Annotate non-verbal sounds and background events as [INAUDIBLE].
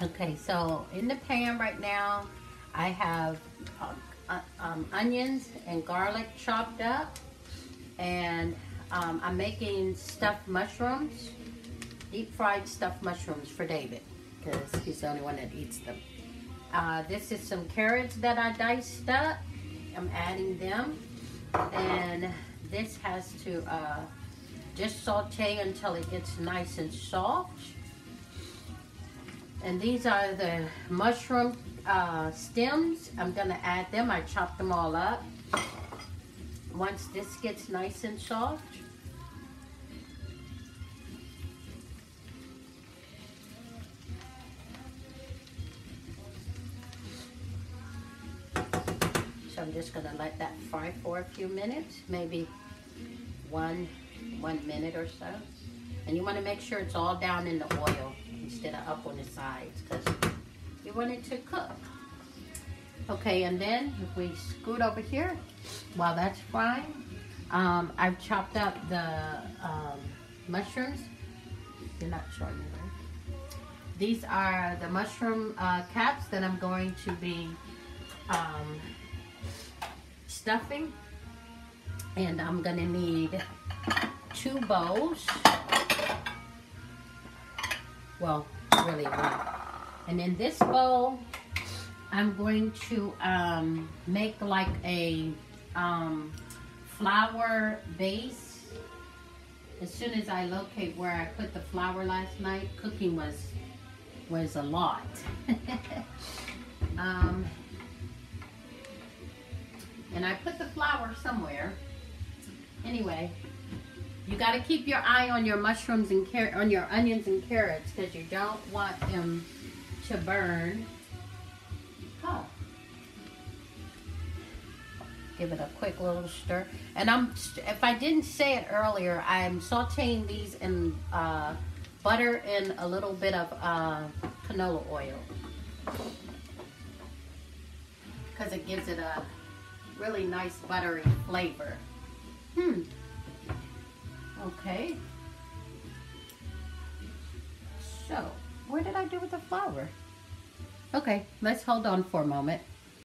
Okay, so in the pan right now, I have uh, uh, um, onions and garlic chopped up, and um, I'm making stuffed mushrooms, deep fried stuffed mushrooms for David, because he's the only one that eats them. Uh, this is some carrots that I diced up. I'm adding them, and this has to uh, just saute until it gets nice and soft. And these are the mushroom uh, stems. I'm gonna add them. I chopped them all up. Once this gets nice and soft, So I'm just gonna let that fry for a few minutes, maybe one, one minute or so. And you wanna make sure it's all down in the oil instead of up on the sides because you want it to cook. Okay, and then if we scoot over here, while that's frying, um, I've chopped up the um, mushrooms. You're not showing me? These are the mushroom uh, caps that I'm going to be um, stuffing. And I'm gonna need two bowls. Well, really one. And in this bowl, I'm going to um, make like a um, flour base. As soon as I locate where I put the flour last night, cooking was was a lot. [LAUGHS] um, and I put the flour somewhere. Anyway, you got to keep your eye on your mushrooms and car- on your onions and carrots because you don't want them to burn. Oh. Give it a quick little stir. And I'm, if I didn't say it earlier, I'm sauteing these in uh, butter and a little bit of uh, canola oil. Because it gives it a really nice buttery flavor. Hmm. Okay. So, what did I do with the flour? Okay, let's hold on for a moment.